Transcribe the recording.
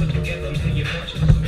put together until you're fortunate.